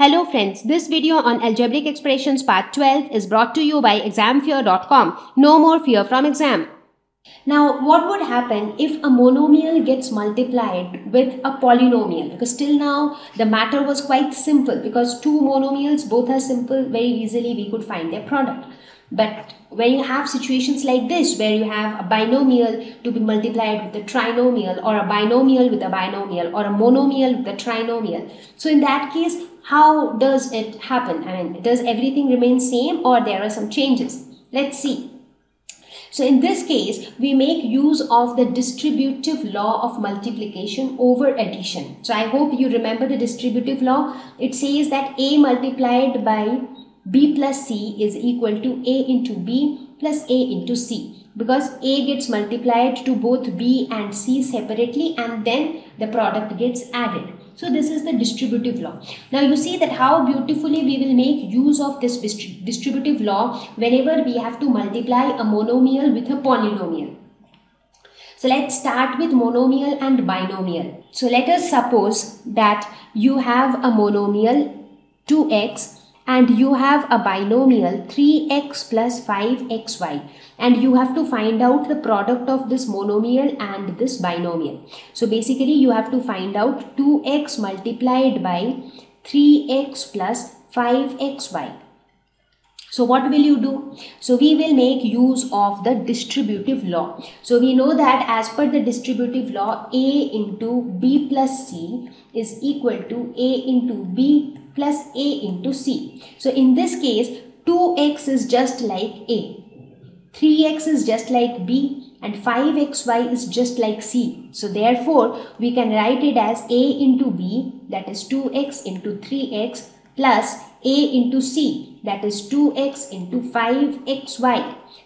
Hello friends, this video on algebraic expressions part 12 is brought to you by examfear.com. No more fear from exam. Now, what would happen if a monomial gets multiplied with a polynomial? Because till now, the matter was quite simple because two monomials, both are simple, very easily we could find their product. But when you have situations like this, where you have a binomial to be multiplied with a trinomial, or a binomial with a binomial, or a monomial with a trinomial, so in that case, how does it happen? I mean, does everything remain same or there are some changes? Let's see. So in this case, we make use of the distributive law of multiplication over addition. So I hope you remember the distributive law. It says that A multiplied by b plus c is equal to a into b plus a into c because a gets multiplied to both b and c separately and then the product gets added. So this is the distributive law. Now you see that how beautifully we will make use of this distributive law whenever we have to multiply a monomial with a polynomial. So let's start with monomial and binomial. So let us suppose that you have a monomial 2x and you have a binomial 3x plus 5xy and you have to find out the product of this monomial and this binomial. So basically you have to find out 2x multiplied by 3x plus 5xy. So what will you do? So we will make use of the distributive law. So we know that as per the distributive law, A into B plus C is equal to A into B plus a into c. So in this case 2x is just like a, 3x is just like b and 5xy is just like c. So therefore we can write it as a into b that is 2x into 3x plus a into c that is 2x into 5xy.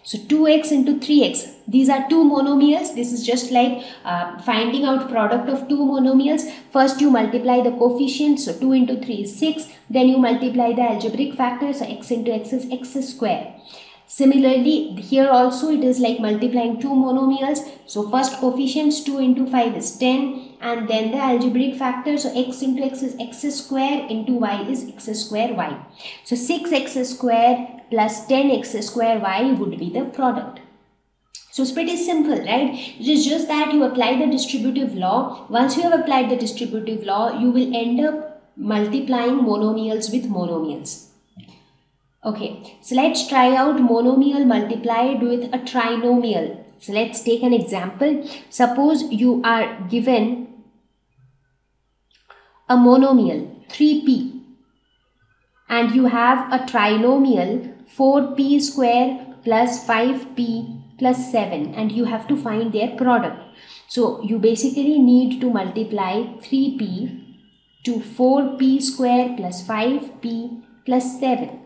So 2x into 3x these are two monomials. This is just like uh, finding out product of two monomials. First you multiply the coefficients so 2 into 3 is 6 then you multiply the algebraic factors so x into x is x square. Similarly, here also it is like multiplying two monomials. So first coefficients 2 into 5 is 10 and then the algebraic factor. So x into x is x square into y is x square y. So 6x square plus 10x square y would be the product. So it's pretty simple, right? It is just that you apply the distributive law. Once you have applied the distributive law, you will end up multiplying monomials with monomials. Okay, so let's try out monomial multiplied with a trinomial. So let's take an example. Suppose you are given a monomial 3p and you have a trinomial 4p square plus 5p plus 7 and you have to find their product. So you basically need to multiply 3p to 4p square plus 5p plus 7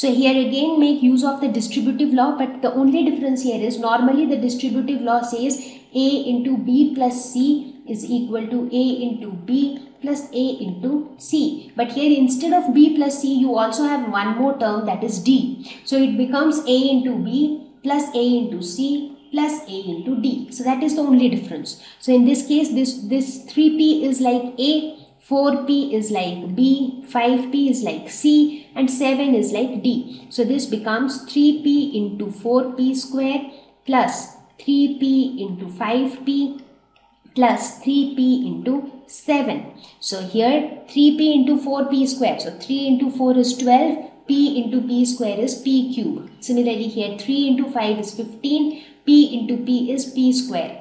so here again make use of the distributive law but the only difference here is normally the distributive law says A into B plus C is equal to A into B plus A into C. But here instead of B plus C you also have one more term that is D. So it becomes A into B plus A into C plus A into D. So that is the only difference. So in this case this, this 3P is like A 4p is like B, 5p is like C and 7 is like D. So this becomes 3p into 4p square plus 3p into 5p plus 3p into 7. So here 3p into 4p square. So 3 into 4 is 12. p into p square is p cube. Similarly here 3 into 5 is 15. p into p is p square.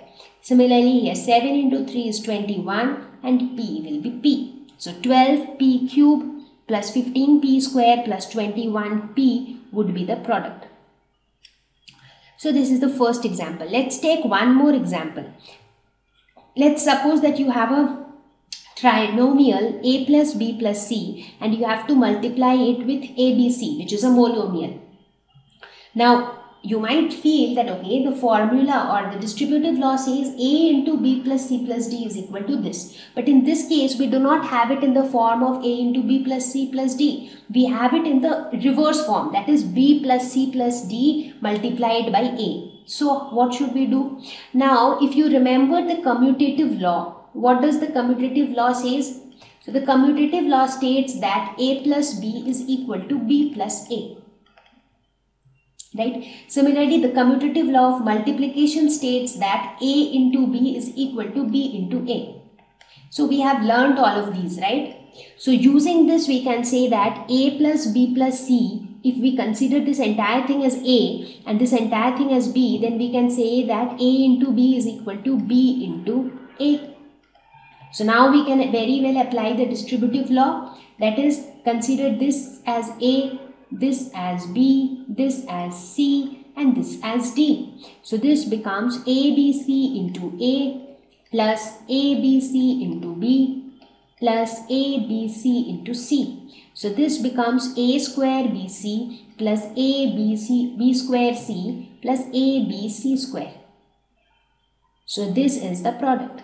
Similarly here 7 into 3 is 21 and p will be p. So 12p cube plus 15p square plus 21p would be the product. So this is the first example. Let's take one more example. Let's suppose that you have a trinomial a plus b plus c and you have to multiply it with abc which is a monomial. Now you might feel that okay the formula or the distributive law says a into b plus c plus d is equal to this. But in this case we do not have it in the form of a into b plus c plus d. We have it in the reverse form that is b plus c plus d multiplied by a so what should we do now if you remember the commutative law what does the commutative law says So the commutative law states that A plus B is equal to B plus A. Right. Similarly, the commutative law of multiplication states that A into B is equal to B into A. So we have learned all of these, right? So using this, we can say that A plus B plus C if we consider this entire thing as A and this entire thing as B, then we can say that A into B is equal to B into A. So now we can very well apply the distributive law that is consider this as A, this as B, this as C and this as D. So this becomes ABC into A plus ABC into B plus ABC into C. So this becomes a square bc plus a bc b square c plus a b c square. So this is the product.